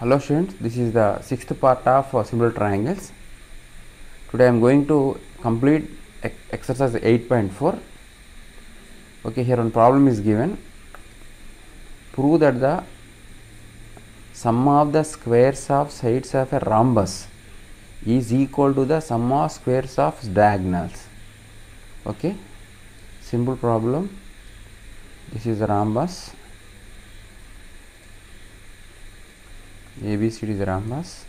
Hello students, this is the sixth part of uh, simple triangles. Today I am going to complete exercise 8.4. Okay, here one problem is given. Prove that the sum of the squares of sides of a rhombus is equal to the sum of squares of diagonals. Okay, simple problem. This is a rhombus. ABCD is rhombus.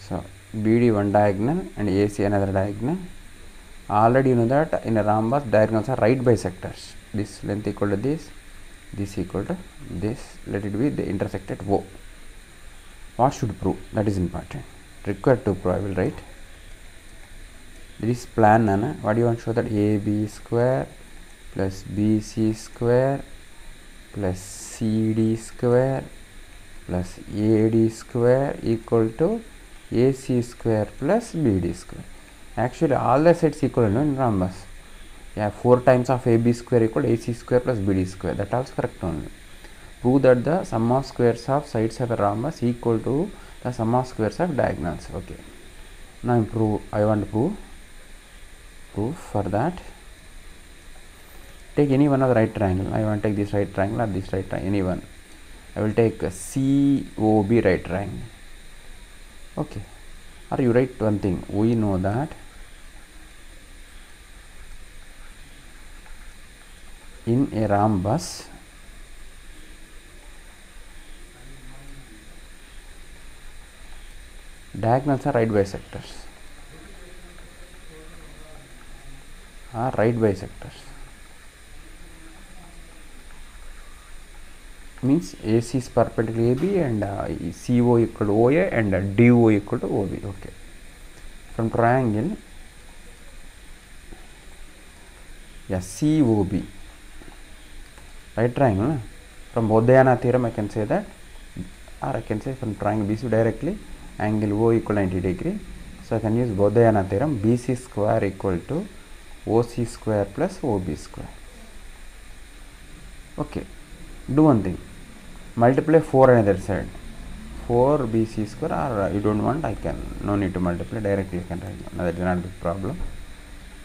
So BD one diagonal and AC another diagonal. Already you know that in a rhombus diagonals are right bisectors. This length equal to this, this equal to this. Let it be the intersected O. What should prove? That is important. Required to prove I will write. This is plan Anna. What do you want to show that AB square plus BC square plus CD square plus AD square equal to AC square plus BD square. Actually, all the sets equal no, in rhombus. Yeah, 4 times of AB square equal AC square plus BD square. That also correct only. Prove that the sum of squares of sides of a rhombus equal to the sum of squares of diagonals. Okay. Now prove. I want to prove. Proof for that. Take any one of the right triangle. I want to take this right triangle or this right triangle. Any one. I will take COB right triangle okay or you write one thing we know that in a rhombus diagonals are right bisectors are right bisectors means AC is perpendicular AB and uh, CO equal to OA and uh, DO equal to OB. Okay. From triangle, yeah, COB, right triangle. From Bodhayana theorem, I can say that, or I can say from triangle BC directly, angle O equal 90 degree. So I can use Bodhayana theorem, BC square equal to OC square plus OB square. Okay do one thing multiply 4 another side 4 bc square or you don't want I can no need to multiply directly you can write no, that is not big problem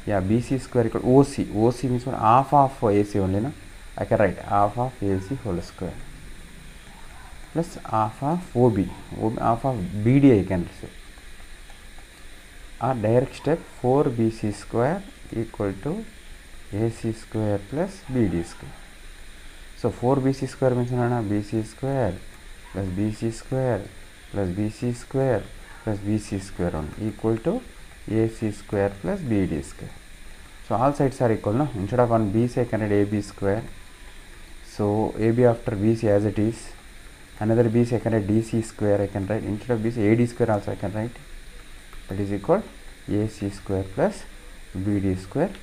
yeah bc square equal oc oc means one half of ac only no I can write half of ac whole square plus half of OB, OB half of BD I can say. Our direct step 4 bc square equal to AC square plus BD square. So four b c square mean होना b c square plus b c square plus b c square plus b c square equal to AC c square plus b d square so all sides are equal ना instead of one b c can a b square so a b after b c as it is another b c can add d c square I can write instead of b c a d square also can write that is equal AC c square plus b d square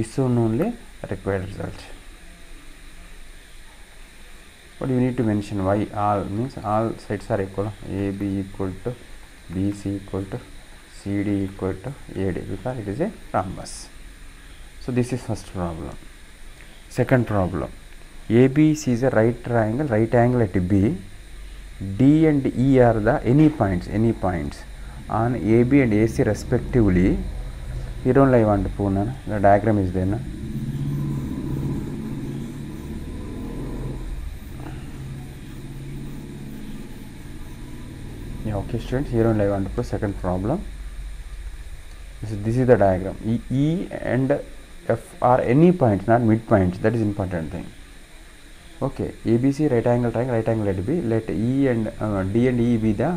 this one only required result but you need to mention why all means all sides are equal AB equal to BC equal to CD equal to AD because it is a rhombus. So, this is first problem. Second problem ABC is a right triangle right angle at B D and E are the any points any points on AB and AC respectively. Here only I want to put the diagram is there. na. yeah okay students here only I want to prove second problem this is, this is the diagram e, e and f are any points not midpoints that is important thing okay abc right angle triangle right angle let b let e and uh, d and e be the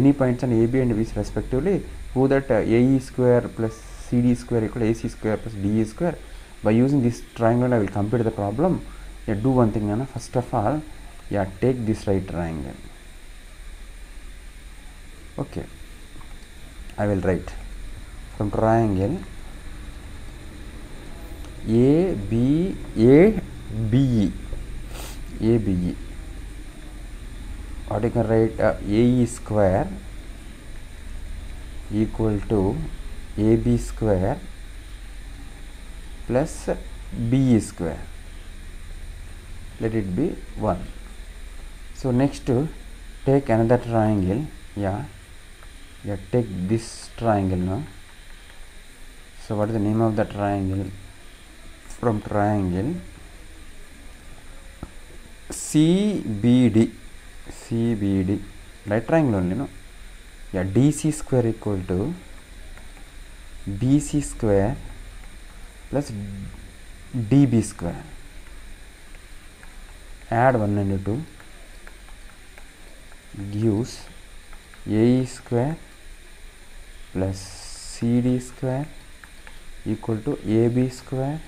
any points on ab and bc respectively who that uh, ae square plus cd square equal ac square plus de square by using this triangle i will complete the problem yeah do one thing Anna. first of all yeah take this right triangle okay I will write from triangle A B A B E A B E or you can write uh, AE square equal to AB square plus BE square let it be 1 so next to take another triangle yeah yeah take this triangle now so what is the name of the triangle from triangle CBD CBD right triangle only no yeah DC square equal to BC square plus DB square add 1 and 2 gives A square plus CD square equal to AB square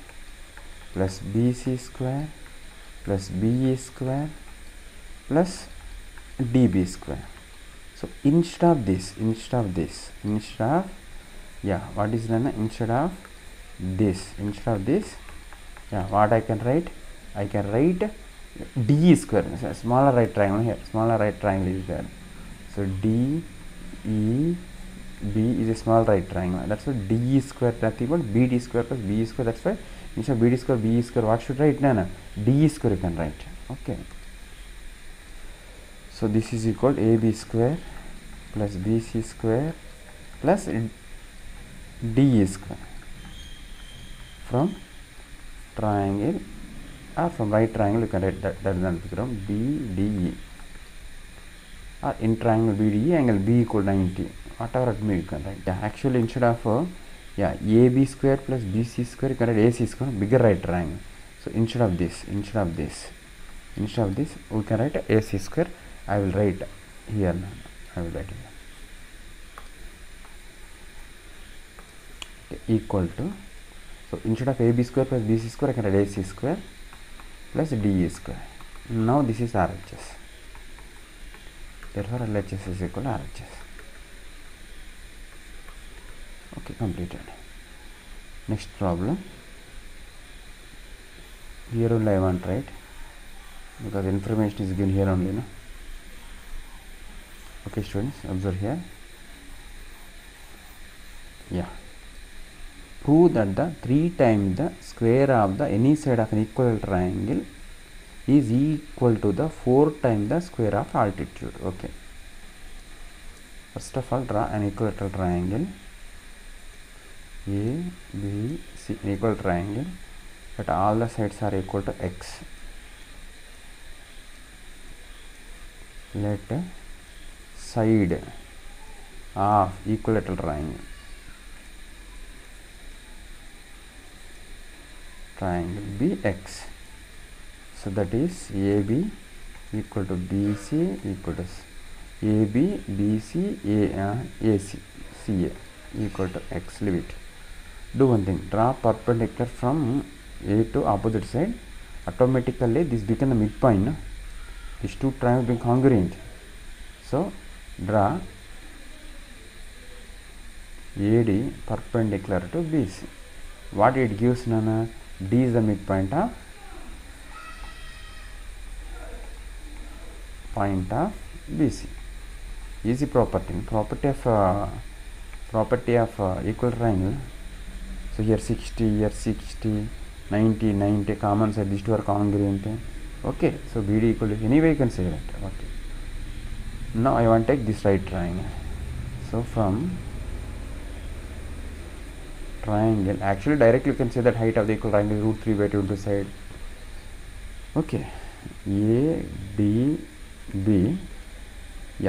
plus BC square plus BE square plus DB square. So instead of this, what I can write? I can write DE square, smaller right triangle here, smaller right triangle is there. So DE B is a small right triangle. That's why D square nothing but d square plus BE square. That's why instead of b d square, BE square, what should write? No, no. DE square you can write. Okay. So this is equal a b square plus b c square plus DE square from triangle or from right triangle you can write that, that is b d e or in triangle b d e angle B equal 90. whatever it may you can write actual instead of uh, yeah ab square plus bc square correct can write ac square bigger right triangle so instead of this instead of this instead of this we can write ac square i will write here now i will write here okay, equal to so instead of ab square plus bc square i can write ac square plus da square now this is rhs therefore lhs is equal to rhs okay completed next problem here only I want right because information is given here only no okay students observe here yeah prove that the 3 times the square of the any side of an equal triangle is equal to the 4 times the square of altitude okay first of all draw an equilateral triangle a, B, C equal triangle but all the sides are equal to x. Let side of equilateral triangle triangle BX. So that is AB equal to BC equal to AB BC A, uh, AC CA equal to x limit. do one thing draw perpendicular from A to opposite side automatically this become the midpoint no? these two triangles being congruent so draw AD perpendicular to BC what it gives Nana D is the midpoint of point of BC easy property property of uh, property of uh, equal triangle so here 60 here 60 90 90 common side these two are congruent okay so bd equal to anyway you can say that okay now i want to take this right triangle so from triangle actually directly you can say that height of the equal triangle is root 3 by 2 side okay a b b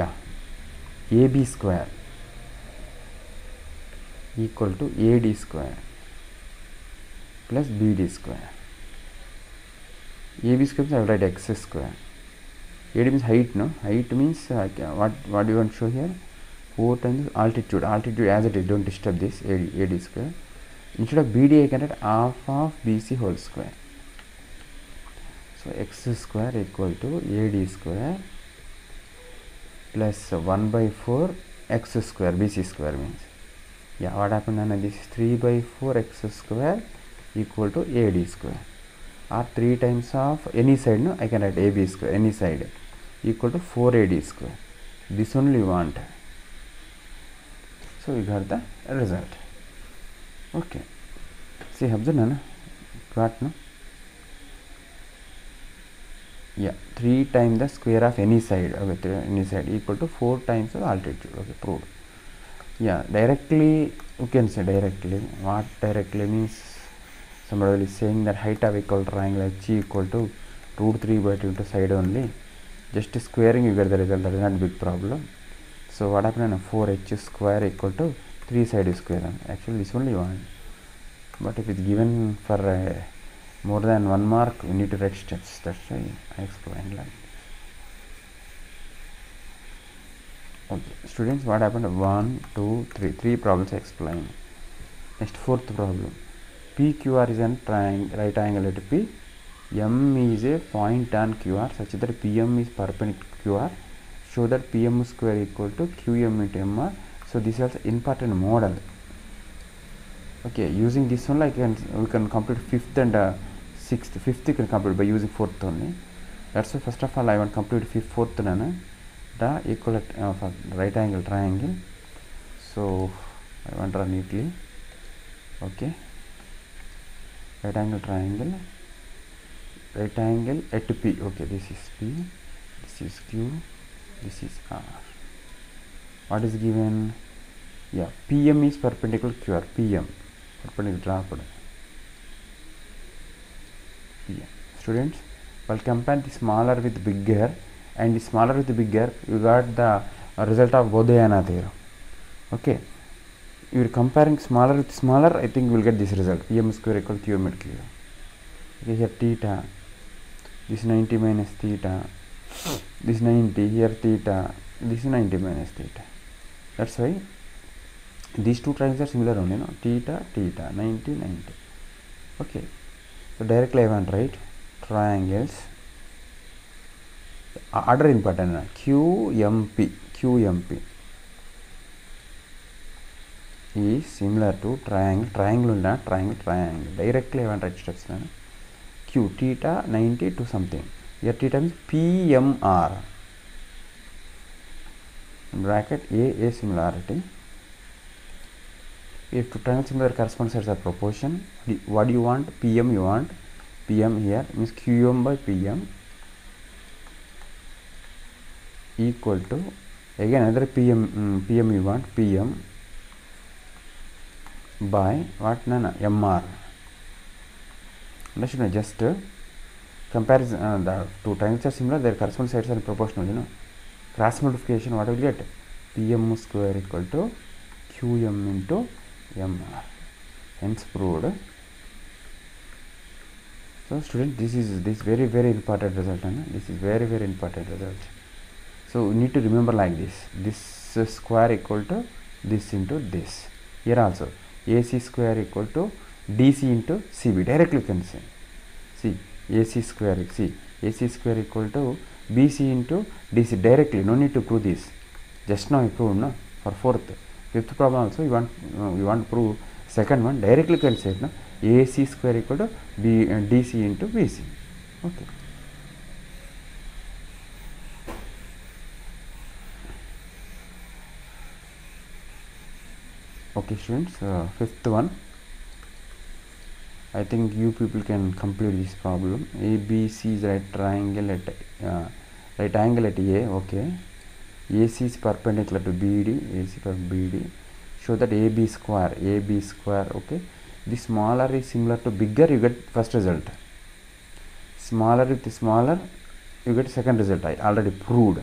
yeah ab square equal to ad square plus b d square a b square mean alright x square a d mean height no height mean what what you what show here four time altitude altitude as it is don't disturb this a d square instead of b d a can half of b c whole square so x square equal to a d square plus one by four x square BC square mean या what happen this three by four x square equal to a d square or 3 times of any side no I can write a b square any side equal to a d square this only you want so we got the result okay see have done na got no yeah 3 times the square of any side okay any side equal to 4 times the altitude okay proved yeah directly you can say directly what directly means similarly saying that height of equal triangle HG equal to root 3 by 2 into side only just squaring you get the result that is not big problem so what happened 4h square equal to 3 side square actually this only one but if it's given for uh, more than one mark we need to write steps that's why I explained like okay students what happened 1 2 3 three problems I explained next fourth problem PQR is a triangle, right angle at P. M is a point on QR such that PM is perpendicular to QR. Show that PM square equal to QM into MR. So this is important model. Okay, using this one, like we can complete fifth and uh, sixth. Fifth you can complete by using fourth only. That's why first of all I want to complete fifth fourth nana the equal at, uh, right angle triangle. So I want to run neatly. Okay. right angle triangle right angle at P okay this is P this is Q this is R what is given yeah PM is perpendicular QR PM perpendicular dropped PM students while compare the smaller with bigger and the smaller with the bigger you got the result of Godayana theorem okay you are comparing smaller with smaller, I think you will get this result. m square equal to u mid Okay, here theta, this 90 minus theta, this 90, here theta, this 90 minus theta. That's why these two triangles are similar only, no? Theta, theta, 90, 90. Okay, so directly I want right triangles. Order important, QMP, QMP. is similar to triangle triangle na triangle triangle directly even right steps na q theta 90 to something here theta means pmr bracket a a similarity if two triangles similar correspond sides are proportion what do you want pm you want pm here means qm by pm equal to again another pm um, pm you want pm by what no, no mr unless just uh, comparison uh, the two triangles are similar their corresponding sides are proportional you know cross multiplication what will get pm square equal to qm into mr hence proved so student this is this very very important result no? this is very very important result so we need to remember like this this square equal to this into this here also AC square equal to DC into CB. Directly can say. See, AC square, see, AC square equal to BC into DC directly. No need to prove this. Just now you proved, no? For fourth. Fifth problem also you want, no, you want to prove second one directly can say, no? AC square equal to B, uh, DC into BC. Okay. okay students uh, fifth one I think you people can complete this problem ABC is right triangle at uh, right angle at A okay AC is perpendicular to BD AC for BD show that AB square AB square okay the smaller is similar to bigger you get first result smaller with smaller you get second result I already proved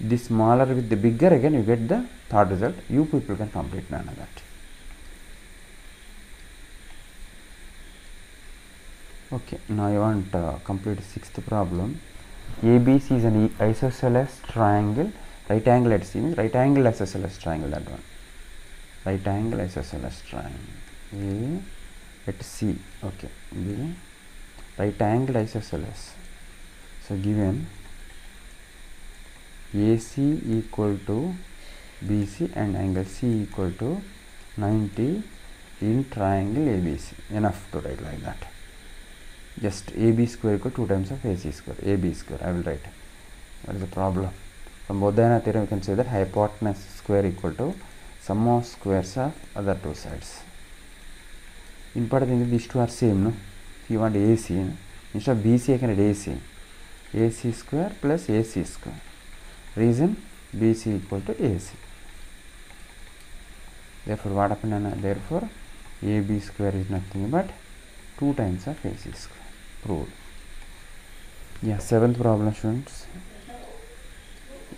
the smaller with the bigger again you get the third result you people can complete none of that okay now you want uh, complete sixth problem abc is an isosceles triangle right angle at c means right angle isosceles triangle that one right angle isosceles triangle a at c okay b right angle isosceles so given AC equal to BC and angle C equal to 90 in triangle ABC enough to write like that just AB square equal 2 times of AC square AB square I will write what is the problem from Bodhana, theorem we can say that hypotenuse square equal to sum of squares of other two sides important thing is these two are same no if you want AC no? instead of BC I can write AC AC square plus AC square Reason BC equal to AC. Therefore, what happened? Therefore, AB square is nothing but 2 times of AC square. Proved. Yeah, seventh problem, students.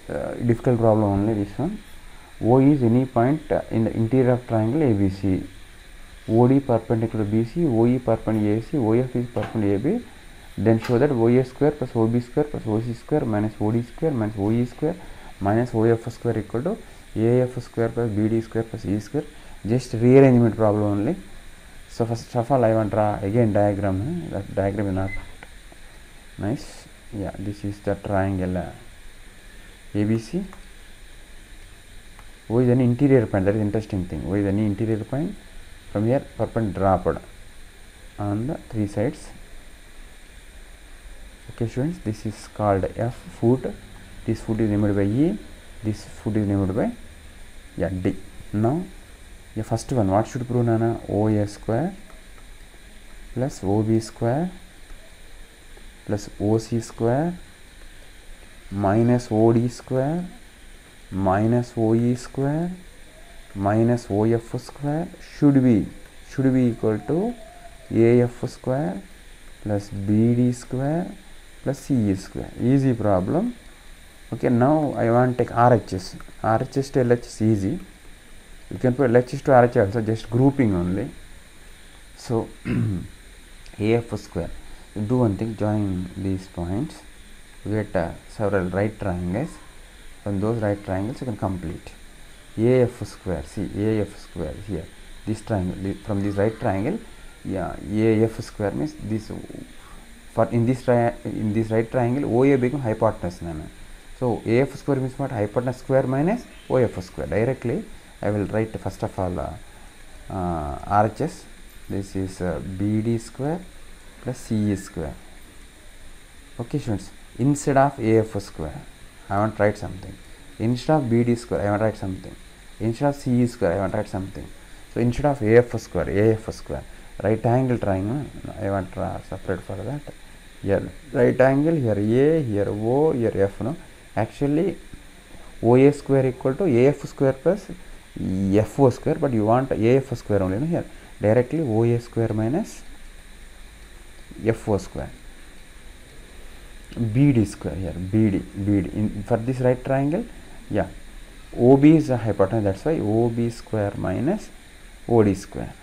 Uh, difficult problem only this one. O is any point uh, in the interior of triangle ABC. OD perpendicular BC, OE perpendicular AC, OF is perpendicular AB. Then show that o a square plus o b square plus o c square minus o d square minus o e square minus o f square equal to a f square plus b d square plus e square just rearrangement problem only so first of all i want to draw again diagram eh? that diagram is not nice yeah this is the triangle uh, abc o is an interior point that is interesting thing o is an interior point from here perpendicular dropped on the three sides this is called f foot this foot is named by e this foot is named by yeah d now the first one what should prove nana oa square plus ob square plus oc square minus od square minus oe square minus of square should be should be equal to af square plus bd square plus ce square easy problem okay now I want to take RHS RHS to LHS easy you can put LHS to RHS also just grouping only so AF square you do one thing join these points get uh, several right triangles from those right triangles you can complete AF square see AF square here this triangle from this right triangle yeah AF square means this for in this in this right triangle OA become hypotenuse name. So AF square means what? Hypotenuse square minus OF square. Directly I will write first of all uh, uh, RHS. This is uh, BD square plus CE square. Okay, students. Instead of AF square, I want to write something. Instead of BD square, I want to write something. Instead of CE square, I want to write something. So instead of AF square, AF square. right angle triangle I want to draw separate for that here right angle here A here O here F no actually OA square equal to AF square plus FO square but you want AF square only no here directly OA square minus FO square BD square here BD BD in, for this right triangle yeah OB is a hypotenuse that's why OB square minus OD square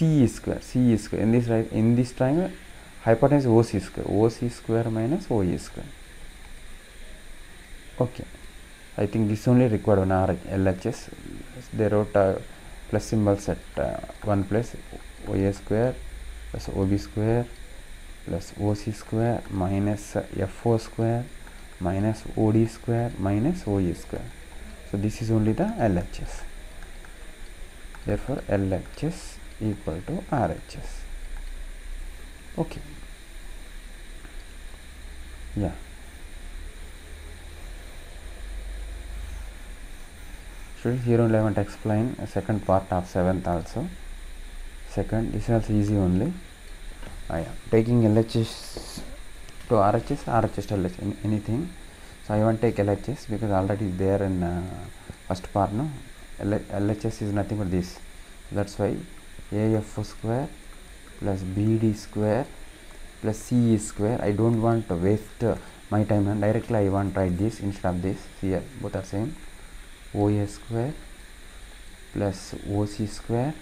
c square c square in this in this triangle hypotenuse OC square OC square minus o square okay I think this only required on r l h s they wrote plus symbol set one plus o a square plus o b square plus o c square minus f o square minus o d square minus o e square so this only the l h s therefore lhs equal to RHS okay yeah So here only I want to explain a second part of seventh also second this also easy only I ah, am taking LHS to RHS RHS to LHS anything so I want to take LHS because already there in uh, first part no LHS is nothing but this that's why AF square plus BD square plus CE square I don't want to waste my time and directly I want to write this instead of this here both are same OA square plus OC square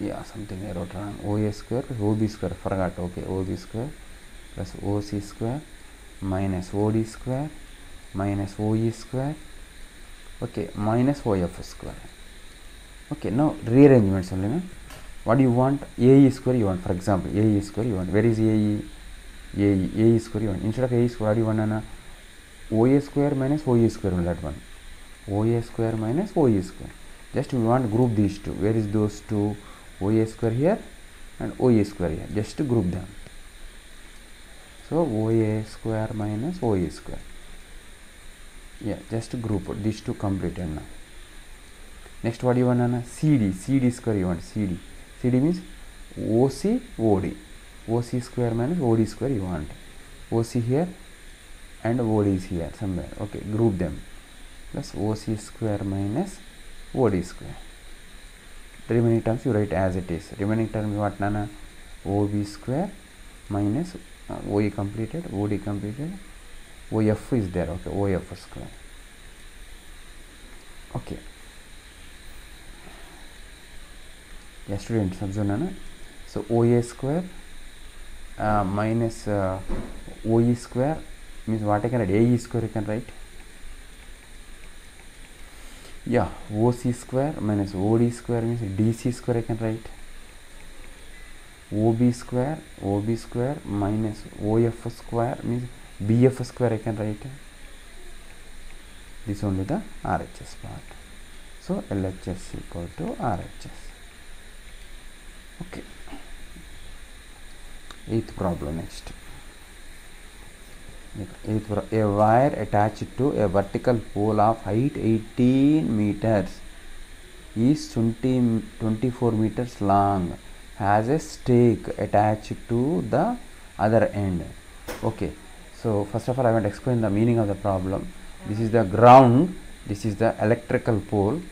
yeah something I wrote wrong OA square plus OB square forgot okay OB square plus OC square minus OD square minus OE square okay minus OF square okay now rearrangements only na what do you want ae square you want for example ae square you want where is ae ae ae square you want instead of ae square you want na oa square minus oe square only that one oa square minus oe square just we want group these two where is those two oa square here and oe square here just to group them so oa square minus oe square yeah just group these two complete and now next word you banana CD d c d you what c d mean OC OD OC square minus OD square you what OC here and OD here somewhere okay group them plus OC square minus OD square remaining terms you write as it is remaining term वाटना OB square minus OE completed OD completed o f is there okay o f square okay student समझो ना ना so o a square minus o e square means what I can write AE square you can write yeah OC square minus OD square means DC square I can write OB square OB square minus OF square means BF square I can write this only the RHS part so LHS equal to RHS okay eighth problem next a wire attached to a vertical pole of height 18 meters is 20 24 meters long has a stake attached to the other end okay so first of all i want to explain the meaning of the problem this is the ground this is the electrical pole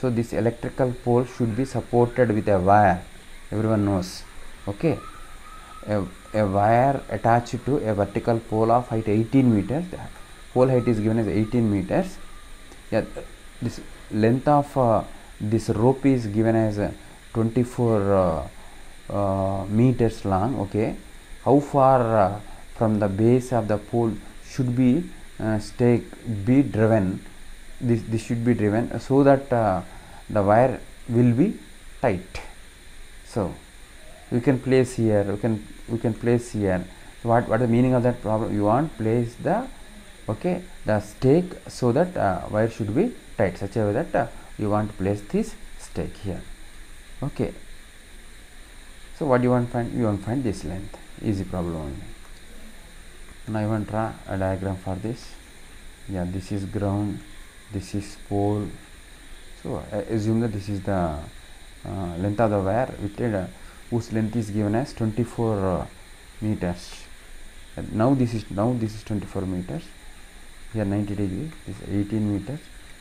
so this electrical pole should be supported with a wire everyone knows okay a, a wire attached to a vertical pole of height 18 meters the pole height is given as 18 meters yeah this length of uh, this rope is given as uh, 24 uh, uh meters long okay how far uh, from the base of the pole should be uh, stake be driven this this should be driven so that the wire will be tight so we can place here we can we can place here so what what the meaning of that problem you want place the okay the stake so that uh, wire should be tight such a way that uh, you want to place this stake here okay so what you want to find you want to find this length easy problem only now you want to draw a diagram for this yeah this is ground this is pole so I uh, assume that this is the uh, length of the wire with uh, whose length is given as 24 uh, meters and now this is now this is 24 meters here 90 degree this is 18 meters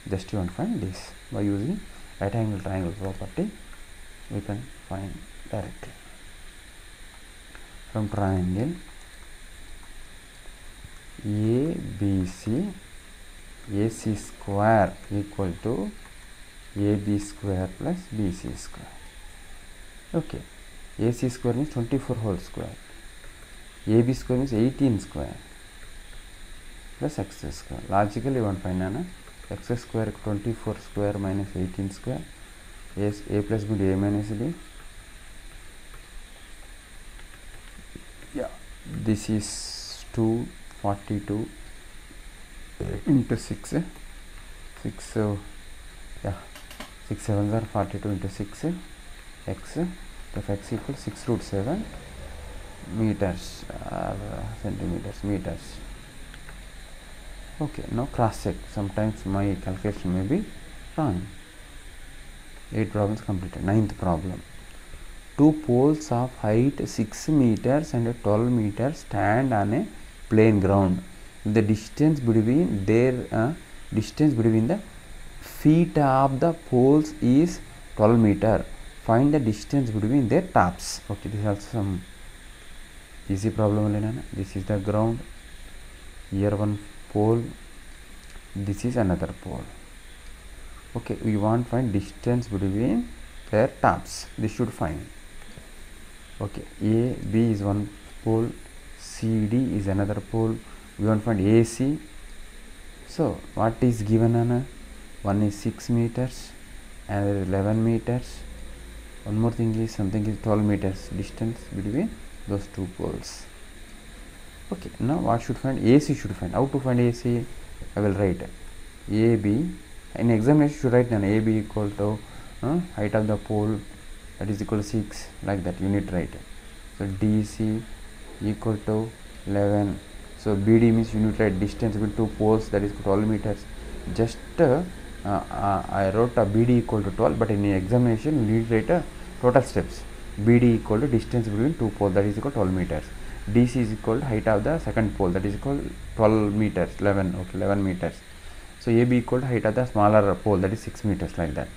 just you can find this by using right angle triangle property we can find directly from triangle ABC AC square equal to A B square plus BC square okay AC square mean twenty four whole square A square mean eighteen plus X square logically one पहना X square twenty four square minus N square A plus B A minus B this two forty two into six six या 6 7s are 42 into 6 x if x equals 6 root 7 meters or uh, centimeters meters okay now cross check sometimes my calculation may be wrong 8 problems completed ninth problem two poles of height 6 meters and 12 meters stand on a plain ground the distance between their uh, distance between the theta of the poles is 12 meter find the distance between their tops okay this is also some easy problem this is the ground here one pole this is another pole okay we want find distance between their tops this should find okay a b is one pole c d is another pole we want find ac so what is given on a one is 6 meters and 11 meters one more thing is something is 12 meters distance between those two poles okay now what should find AC should find how to find AC I will write AB in examination should write an AB equal to uh, height of the pole that is equal to 6 like that you need write so DC equal to 11 so BD means you need write distance between two poles that is 12 meters just uh, uh, uh, I wrote a BD equal to 12 but in the examination we need to write a total steps BD equal to distance between two poles that is equal to 12 meters DC is equal to height of the second pole that is equal to 12 meters 11 okay 11 meters so AB equal to height of the smaller pole that is 6 meters like that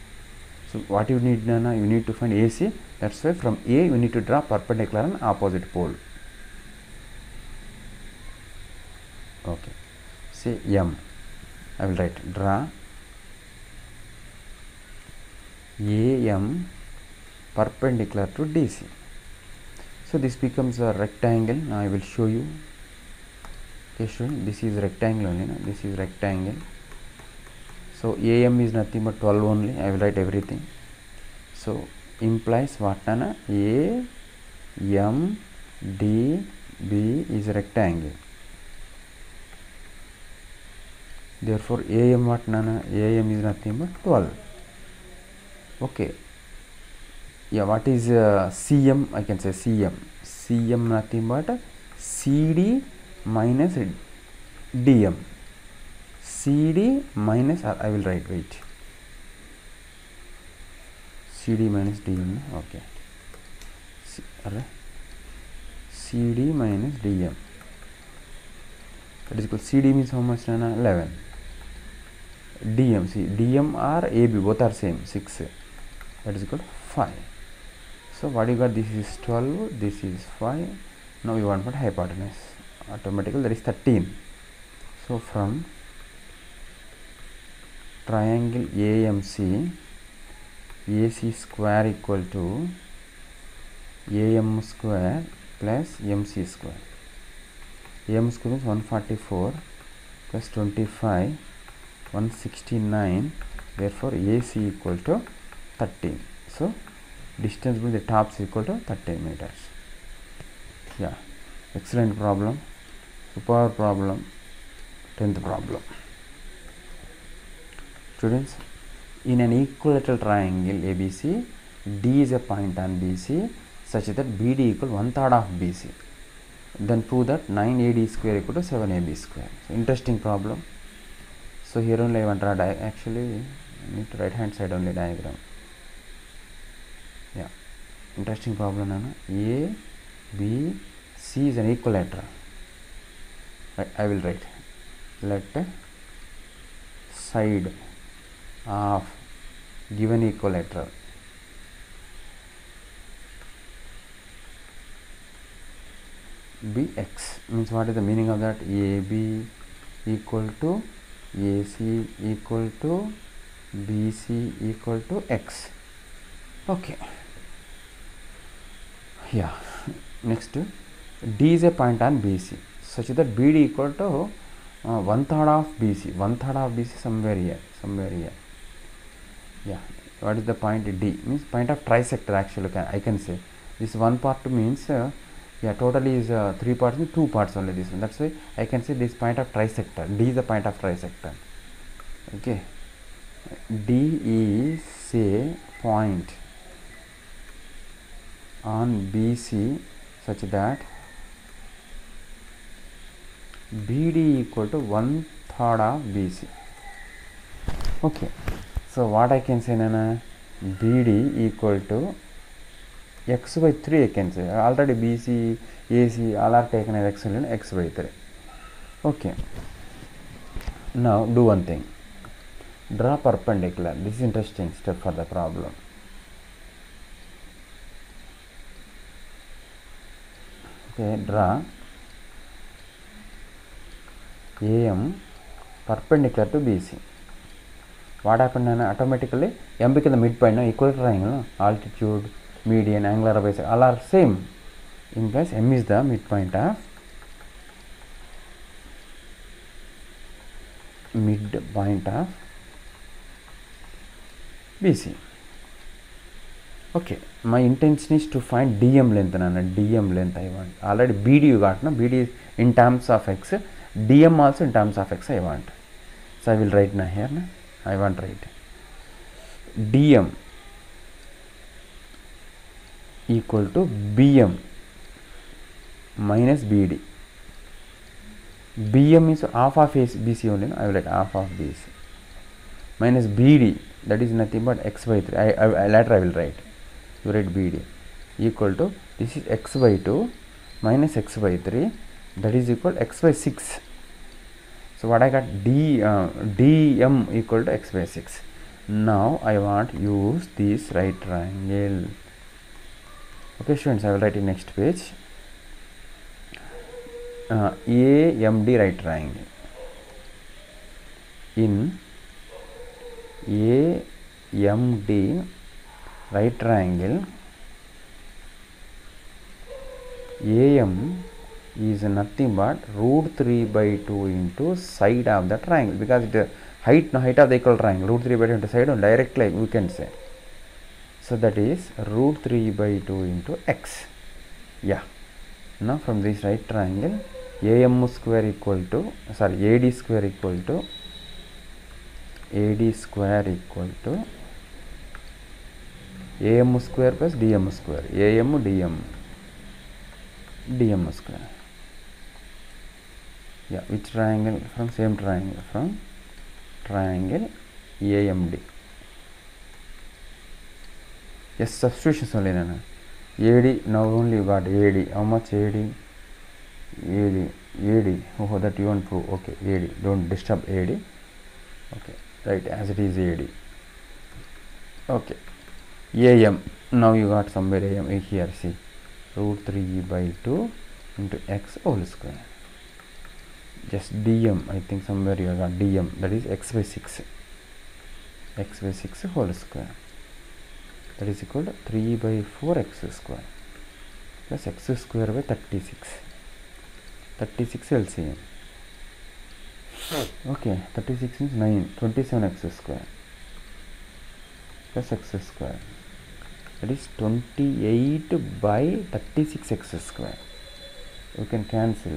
so what you need Nana you need to find AC that's why from A you need to draw perpendicular and opposite pole okay say M I will write draw AM perpendicular to DC. So this becomes a rectangle. Now I will show you. Okay, student, this is rectangle only. No? This is rectangle. So AM is nothing but 12 only. I will write everything. So implies what? Nana? A M D B is rectangle. Therefore AM what? Nana? AM is nothing but 12. okay yeah what is uh, cm i can say cm cm nothing but cd minus dm cd minus i will write wait cd minus dm okay C, right. cd minus dm that is equal cd means how much nana 11 dm see dm or ab both are same 6 that is equal to 5 so what you got this is 12 this is 5 now we want for hypotenuse automatically that is 13 so from triangle AMC AC square equal to AM square plus MC square AM square is 144 plus 25 169 therefore AC equal to 13 so distance between the tops is equal to 13 meters yeah excellent problem super problem 10th problem students in an equilateral triangle abc d is a point on bc such that bd equal one third of bc then prove that 9 ad square equal to 7 ab square so interesting problem so here only i want to draw actually I need to right hand side only diagram yeah interesting problem nana a b c is an equilateral right i will write let side of given equilateral bx means what is the meaning of that ab equal to ac equal to bc equal to x okay yeah next d is a point on bc such that bd equal to uh, one third of bc one third of bc somewhere here somewhere here yeah what is the point d means point of trisector actually can i can say this one part means uh, yeah totally is uh, three parts and two parts only this one that's why i can say this point of trisector d is the point of trisector okay d is a point on BC such that BD equal to one third of BC. Okay, so what I can say, na na BD equal to x by 3 I can say already BC, AC all are taken as x and x by 3. Okay, now do one thing draw perpendicular. This is interesting step for the problem. Okay draw AM perpendicular to BC what happen అయినా automatically MP కింద mid పైన equal drawing altitude medium angular wise అలా same in implies M is the mid point of mid point of BC. okay my intention is to find dm length nana dm length i want already bd you got na bd in terms of x dm also in terms of x i want so i will write na here na i want write dm equal to bm minus bd bm is half of bc only no? i will write half of bc minus bd that is nothing but x by 3 I, I later i will write you write BD equal to this is x by 2 minus x by 3 that is equal x by 6 so what I got D uh, DM equal to x by 6 now I want use this right triangle okay students I will write in next page uh, AMD right triangle in AMD right triangle AM is nothing but root 3 by 2 into side of the triangle because the height no height of the equal triangle root 3 by 2 into side on direct line we can say so that is root 3 by 2 into x yeah now from this right triangle am square equal to sorry ad square equal to ad square equal to am square plus dm square am dm dm square yeah which triangle from same triangle from triangle amd yes substitutions only nana ad now only you got ad how much ad ad ad oh that you want prove okay ad don't disturb ad okay right as it is ad okay am now you got somewhere am here see root 3 e by 2 into x whole square just dm i think somewhere you got dm that is x by 6 x by 6 whole square that is equal to 3 by 4 x square plus x square by 36 36 LCM hmm. okay 36 means 9 27 x square plus x square that is 28 by 36 x square you can cancel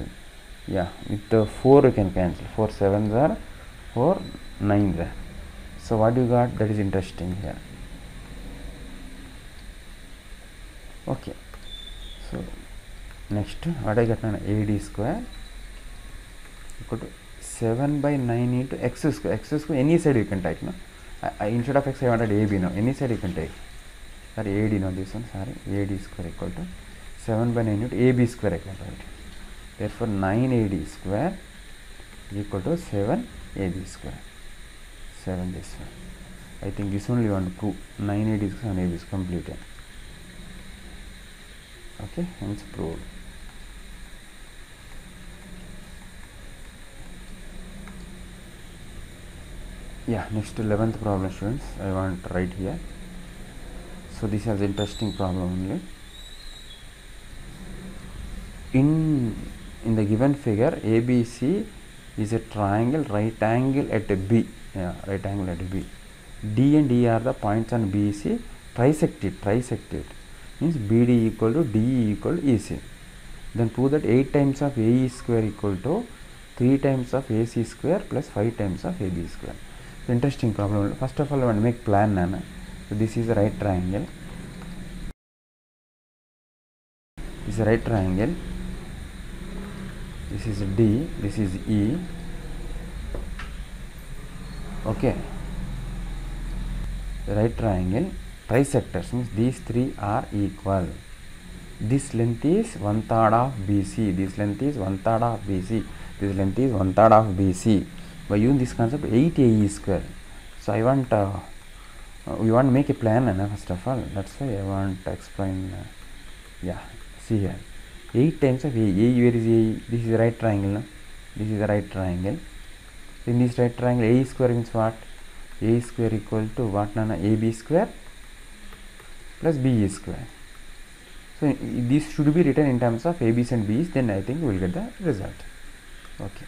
yeah with the 4 you can cancel 4 7s are 4 9s are so what you got that is interesting here okay so next what I get now AD square equal to 7 by 9 into x square x square any side you can take no I, I, instead of x I wanted AB now any side you can take sorry A D नदी सारी A D equal to seven by nine A B square equal to four nine AD D equal to seven A B square D square I think this only one two nine A D seven complete okay prove या next to eleventh problem, students. I want to so this is interesting problem only in in the given figure ABC is a triangle right angle at B yeah right angle at B D and E are the points on BC trisected. Trisected means BD equal to DE equal to EC then prove that 8 times of AE square equal to 3 times of AC square plus 5 times of AB square interesting problem first of all I want to make plan so this is a right triangle this is a right triangle this is D this is E okay right triangle trisectors means these three are equal this length is 1/3 of BC this length is 1/3 of BC this length is 1/3 of BC by using this concept 8ae square so I want uh, uh, we want to make a plan and uh, first of all that's why I want to explain uh, yeah see here 8 times of a, a where is a this is right triangle no? this is right triangle in this right triangle a square means what a square equal to what nana ab square plus b square so this should be written in terms of b's and b's then I think we will get the result okay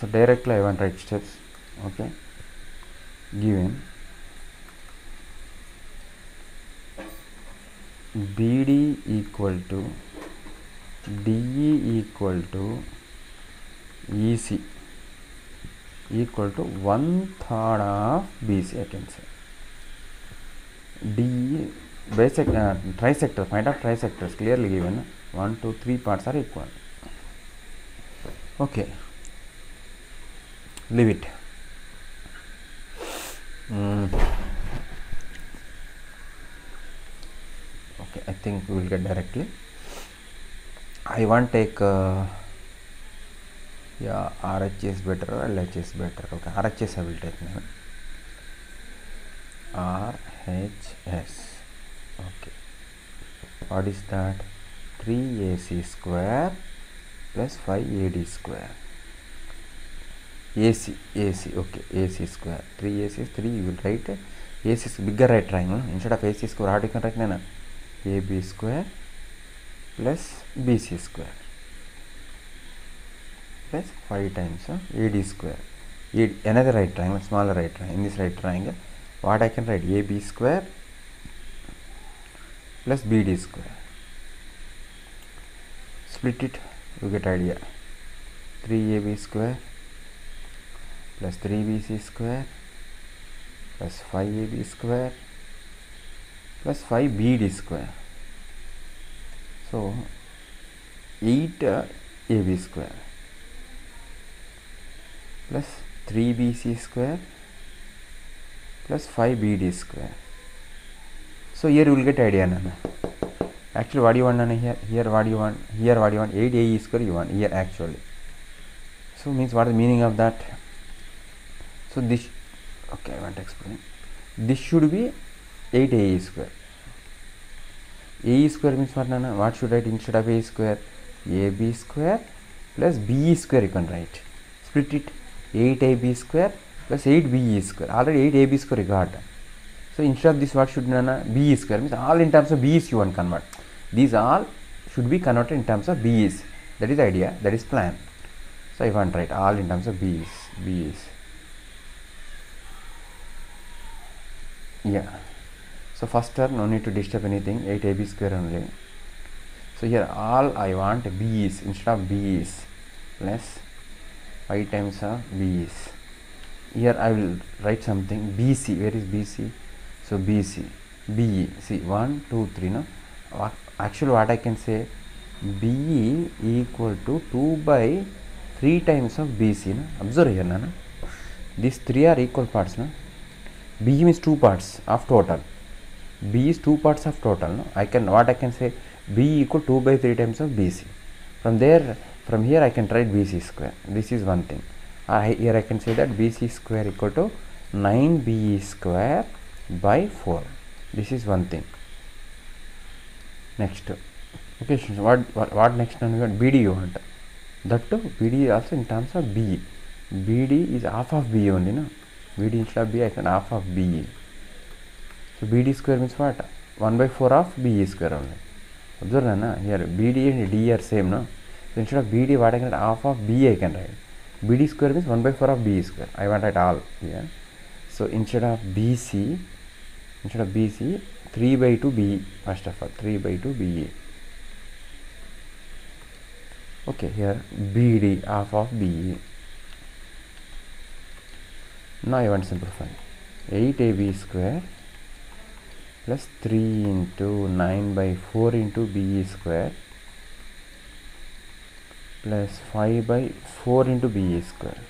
so directly I want write steps okay given BD equal to DE equal to EC equal to one third of BC I can say DE uh, trisector find out trisectors clearly given 1 3 parts are equal okay leave it mm. okay I think we will get directly I want take uh, yeah RHS better or LHS better okay RHS I will take now RHS okay what is that 3ac square plus 5ad square AC AC okay AC square Three AC is 3 you will write AC is bigger right triangle instead of AC square how do you can write Na, AB square plus BC square plus five times uh, AD square AD, another right triangle smaller right triangle in this right triangle what I can write AB square plus BD square split it you get idea Three AB square plus three B C square plus five A B square plus five B D square so 8 uh, ab square plus 3bc square plus 5bd square so here you will get idea nana actually what do you want nana here here what do you want here what do you want 8ae square you want here actually so means what is the meaning of that so this okay I want to explain this should be 8 a square a square means what nana what should write instead of a square ab square plus b square you can write split it 8 ab square plus 8 b square already 8 ab square got so instead of this what should nana b square means all in terms of b is you want convert these all should be converted in terms of b is that is idea that is plan so I want write all in terms of b is b is yeah so first term no need to disturb anything 8ab square only so here all I want b is instead of b is less y times of b is here I will write something bc where is bc so bc b see 1 2 3 no actually what I can say be equal to 2 by 3 times of bc no observe here na no this three are equal parts no B means two parts of total b is two parts of total no? i can what i can say b equal 2 by 3 times of bc from there from here i can write bc square this is one thing I, here i can say that bc square equal to 9 be square by 4 this is one thing next okay so what, what what next one we want bd you want that too bd also in terms of b bd is half of b only no BD is be x and half of BE. So BD square means what? 1 by 4 of BE square only. Observe na, here BD and D are same no. So instead of BD what I can write half of BE I can write. BD square means 1 by 4 of BE square. I want to write all here. Yeah? So instead of BC, instead of BC, 3 by 2 BE first of all, 3 by 2 BE. Okay, here BD half of BE. now I want to simplify 8ab square plus 3 into 9 by 4 into be square plus 5 by 4 into be square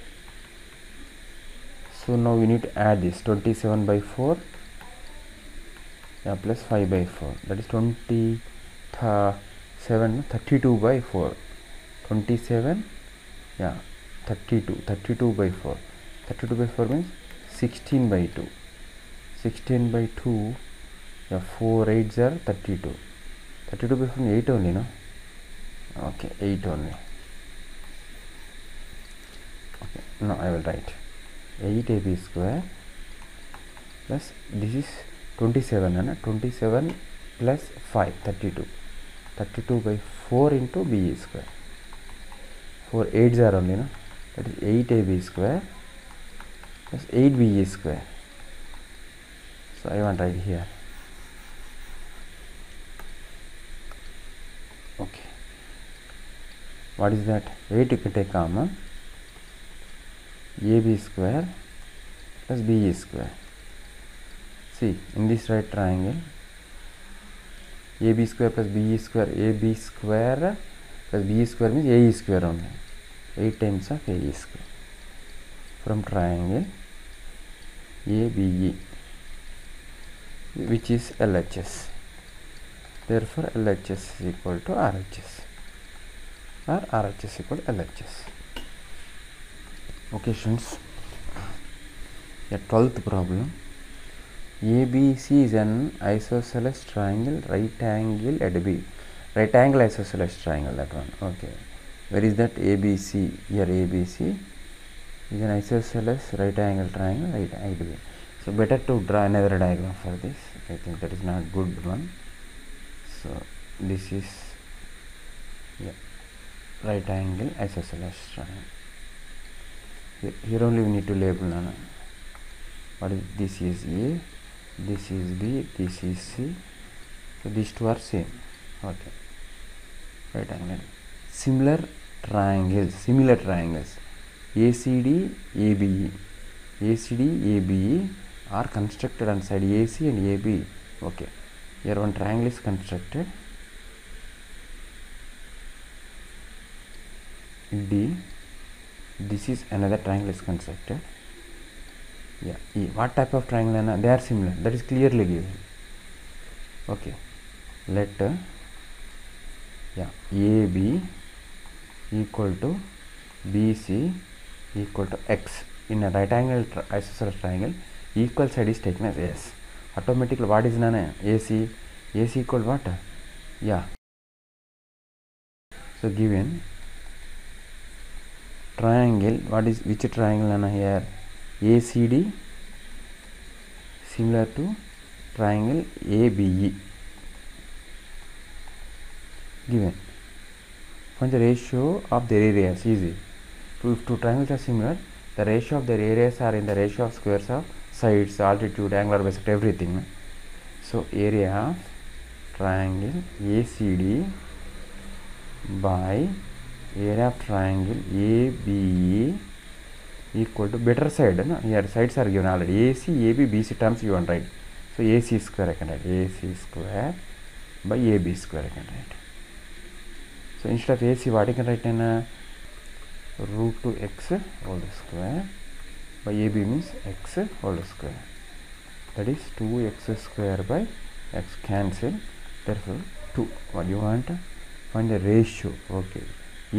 so now we need to add this 27 by 4 yeah, plus 5 by 4 that is 20 th 7 32 by 4 27 yeah 32 32 by 4 32 two plus four mean sixteen by two sixteen by two या four eight jar thirty two thirty two plus four mean eight only ना okay eight only okay ना I will write eight A B square plus this is twenty seven है ना twenty seven plus five thirty two thirty two by four into B square four eight jar only ना that is eight A B square plus That's e square. So I want right here. Okay. What is that? 8 you can take common. AB square plus b e square. See, in this right triangle, AB square plus b e square, AB square plus b e square means a e square only. 8 times of a e square from triangle ABE which is LHS therefore LHS is equal to RHS or RHS equal to LHS okay students a twelfth problem ABC is an isosceles triangle right angle at B right angle isosceles triangle that one okay where is that ABC here ABC is an isosceles right angle triangle right ideal. So better to draw another diagram for this. I think that is not good one. So this is yeah, right angle isosceles triangle. Here, only we need to label no, what is this is A, this is B, this is C. So these two are same. Okay. Right angle. Similar triangles, similar triangles. ACD ABE ACD ABE are constructed on side AC and AB okay here one triangle is constructed D this is another triangle is constructed yeah e. what type of triangle are uh, they are similar that is clearly given okay let uh, yeah AB equal to BC equal to x in a right angle isosceles triangle equal side is taken as s automatically what is known as ac ac equal what yeah so given triangle what is which triangle and here acd similar to triangle abe given find the ratio of their areas easy if two triangles are similar the ratio of their areas are in the ratio of squares of sides altitude angular bisect everything so area of triangle acd by area of triangle abe equal to better side no? here sides are given already ac ab bc terms you given right so ac square i can write ac square by ab square i can write so instead of ac what i can write in a uh, root two x whole square by A B means x whole square that is two x square by x cancel two what you want find ratio okay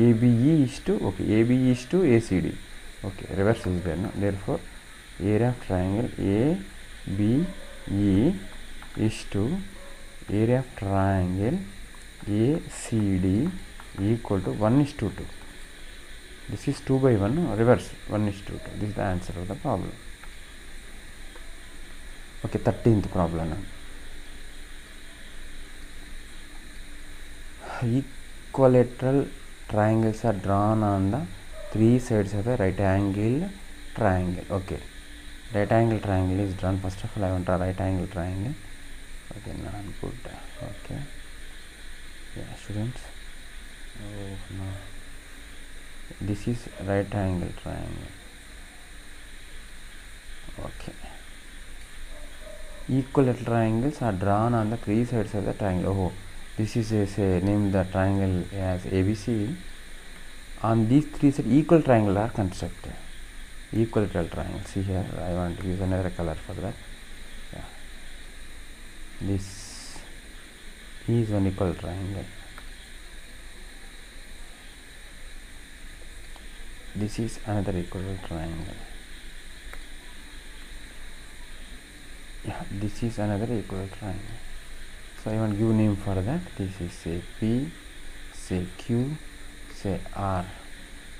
A B is to okay A B is to A C D okay reverse is there ना there area of triangle A B is to area of triangle A C D equal to one is to two This is 2 by 1, no? reverse 1 is 2. This is the answer of the problem. Okay, 13th problem now. Equilateral triangles are drawn on the three sides of a right angle triangle. Okay, right angle triangle is drawn. First of all, I want a right angle triangle. Okay, now I'm good. Okay, yeah, students. Oh no. this is right angle triangle okay equilateral triangles are drawn on the three sides of the triangle oh this is a say name the triangle as abc on these three sides equal triangle are constructed equilateral triangle see here i want to use another color for that yeah this is an equal triangle this is another equal triangle yeah this is another equal triangle so I want to give name for that this is say P say Q say R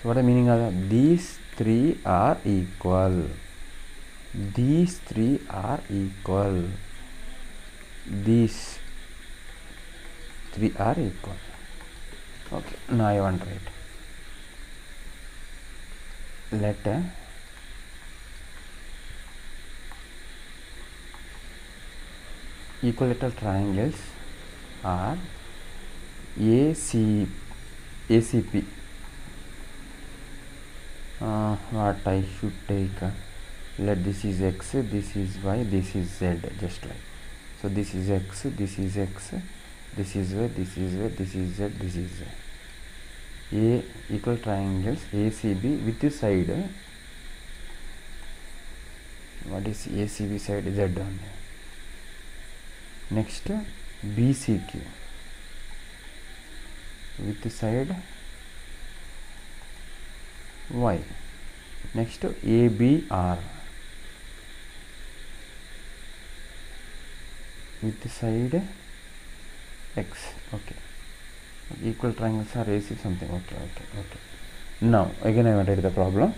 so what the meaning of that these three are equal these three are equal these three are equal okay now I want to write let uh, equilateral triangles are AC, ACP uh, what I should take uh, let this is x this is y this is z just like so this is x this is x this is y this is y this is z this is z a equal triangles ACB with the side what is ACB side Z down next BCQ with the side Y next ABR with the side x okay equal triangles are AC something okay okay okay now again I wanted the problem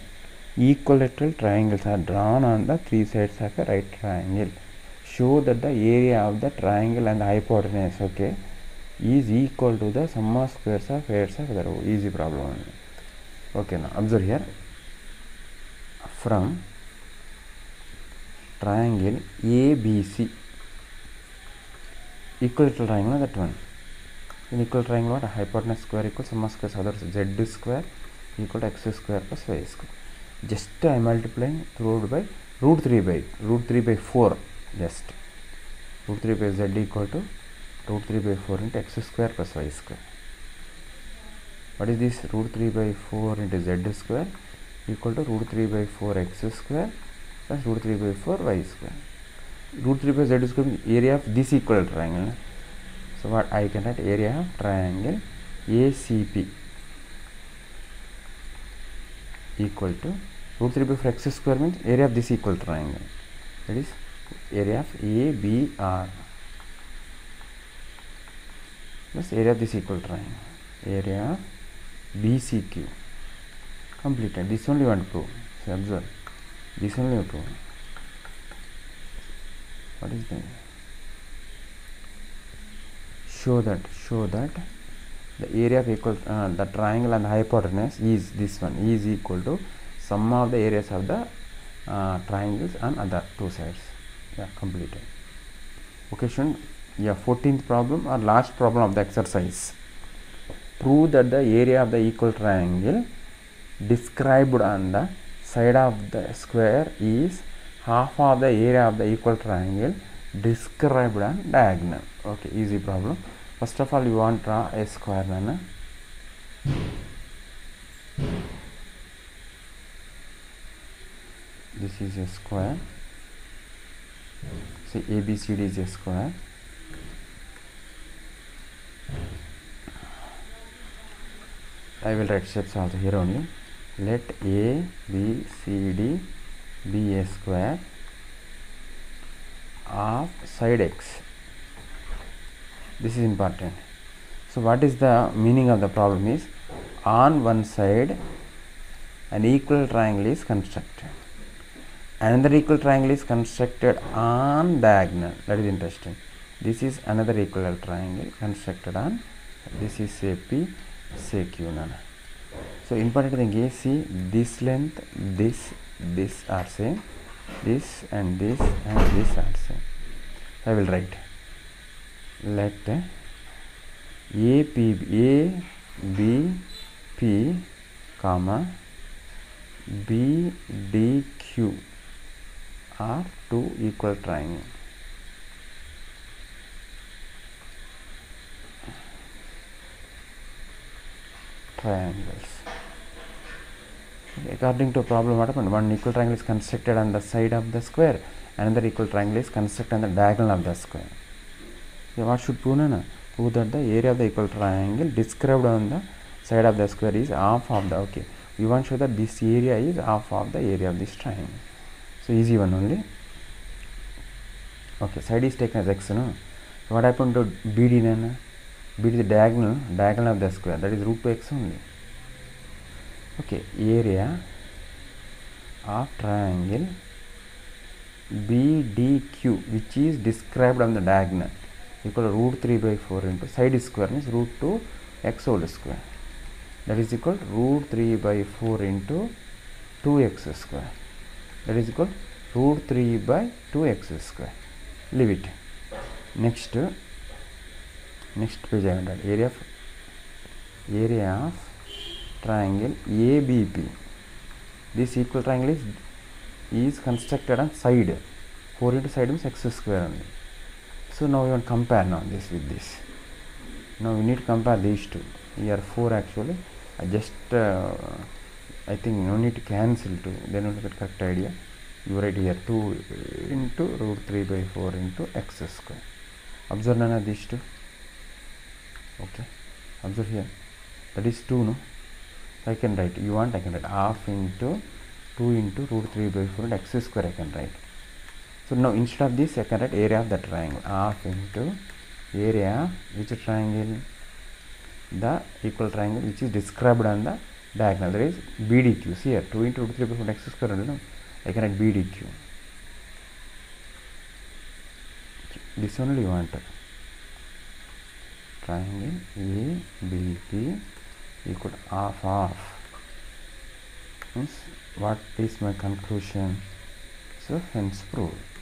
equilateral triangles are drawn on the three sides of a right triangle show that the area of the triangle and the hypotenuse okay is equal to the sum of squares of sides of the row easy problem okay now observe here from triangle ABC equilateral triangle that one in equal triangle what hypotenuse square equal sum square other z square equal to x square plus y square just multiplying multiplying throughout by root three by root three by four just root three by z equal to root three by four into x square plus y square what is this root three by four into z square equal to root three by four x square plus root three by four y square root three by z square area of this equal triangle ना so what I can write area of triangle ACP equal to root 3 by 4 x square means area of this equal triangle that is area of ABR plus area of this equal triangle area of BCQ completed this only one prove so observe this only one prove what is the show that show that the area of equal uh, the triangle and hypotenuse is this one is equal to sum of the areas of the uh, triangles on other two sides yeah completed okay Shun, yeah 14th problem or last problem of the exercise prove that the area of the equal triangle described on the side of the square is half of the area of the equal triangle described on diagonal okay easy problem first of all you want to draw a square then this is a square see abcd is a square i will write shapes also here only let a b c d be a square of side x this is important so what is the meaning of the problem is on one side an equal triangle is constructed another equal triangle is constructed on diagonal that is interesting this is another equal triangle constructed on this is say p say q nana so important thing is see this length this this are same this and this and this are same i will write let a p a b p comma b d q are two equal triangle triangles according to problem what happened one equal triangle is constructed on the side of the square another equal triangle is constructed on the diagonal of the square what should prove na, na? prove that the area of the equal triangle described on the side of the square is half of the okay we want to show that this area is half of the area of this triangle so easy one only okay side is taken as x no so what happened to bd then bd the diagonal diagonal of the square that is root 2 x only okay area of triangle bdq which is described on the diagonal equal to root 3 by 4 into side square means root 2 x whole square that is equal to root 3 by 4 into x square that is equal to root 3 by x square leave it next next page I have area of area of triangle ABP this equal triangle is is constructed on side 4 into side means x square only so now you want compare now this with this now we need to compare these two here 4 actually I just uh, I think no need to cancel 2 then you get correct idea you write here 2 into root 3 by 4 into x square observe none of these two okay observe here that is 2 no I can write you want I can write half into 2 into root 3 by 4 into x square I can write So now instead of this I can write area of the triangle half into area which triangle the equal triangle which is described on the diagonal there is BDQ see here two into root three plus 1 x square You know, I can write BDQ this only you want triangle ABP equal half half means what is my conclusion so hence prove.